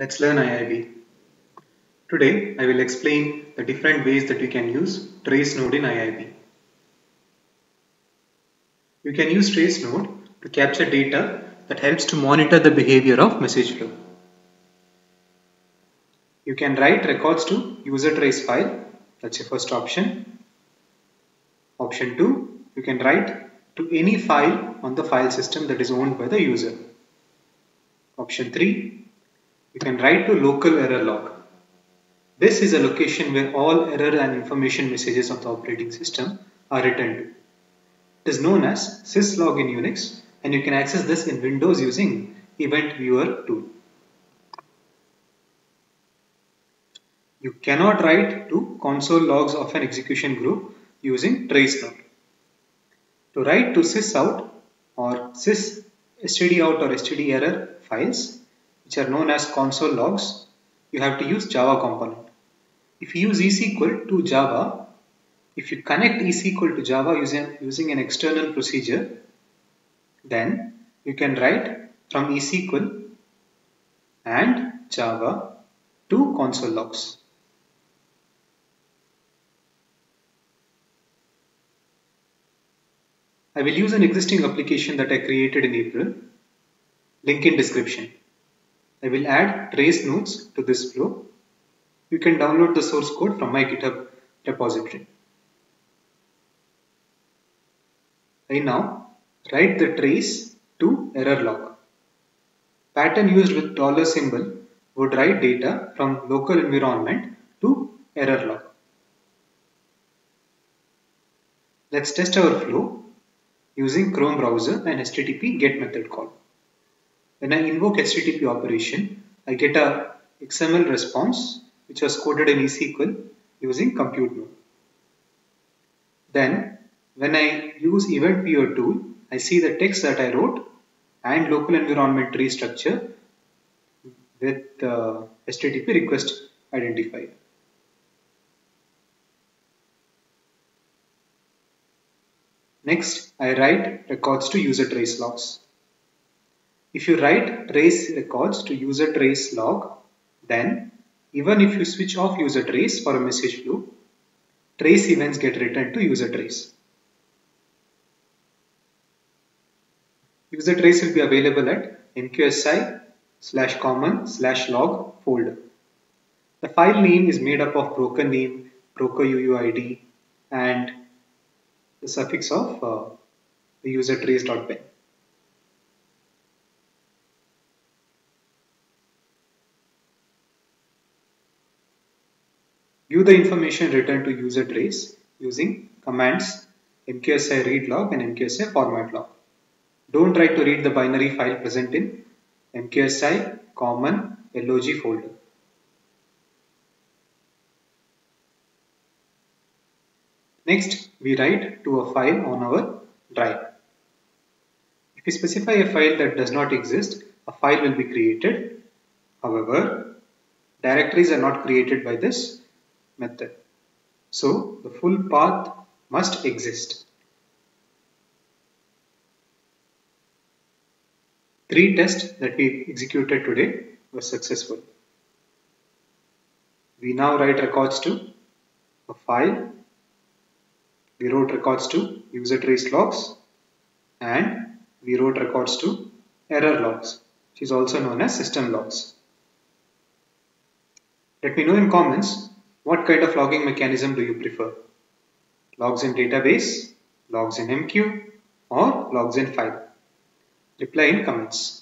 Let's learn IIB. Today I will explain the different ways that we can use trace node in IIB. You can use trace node to capture data that helps to monitor the behavior of message flow. You can write records to user trace file, that's your first option. Option 2, you can write to any file on the file system that is owned by the user. Option 3, you can write to local error log. This is a location where all error and information messages of the operating system are to. It is known as syslog in Unix and you can access this in Windows using Event Viewer tool. You cannot write to console logs of an execution group using trace node. To write to sysout or sys stdout or stderror files which are known as console logs, you have to use Java component. If you use ESQL to Java, if you connect ESQL to Java using, using an external procedure, then you can write from ESQL and Java to console logs. I will use an existing application that I created in April. Link in description. I will add trace nodes to this flow. You can download the source code from my GitHub repository. I now write the trace to error log. Pattern used with dollar symbol would write data from local environment to error log. Let's test our flow using Chrome browser and HTTP GET method call. When I invoke HTTP operation, I get a XML response which was coded in ESQL using compute node. Then when I use event viewer tool, I see the text that I wrote and local environment tree structure with uh, HTTP request identifier. Next, I write records to user trace logs. If you write trace records to user trace log, then even if you switch off user trace for a message flow, trace events get returned to user trace. User trace will be available at mqsi slash common slash log folder. The file name is made up of broker name, broker UUID and the suffix of uh, the user trace.bin. View the information returned to user trace using commands mqsi read log and mqsi format log. Don't try to read the binary file present in mqsi common log folder. Next, we write to a file on our drive. If we specify a file that does not exist, a file will be created. However, directories are not created by this method. So, the full path must exist. Three tests that we executed today were successful. We now write records to a file we wrote records to user trace logs and we wrote records to error logs which is also known as system logs. Let me know in comments what kind of logging mechanism do you prefer? Logs in database, logs in MQ or logs in file? Reply in comments.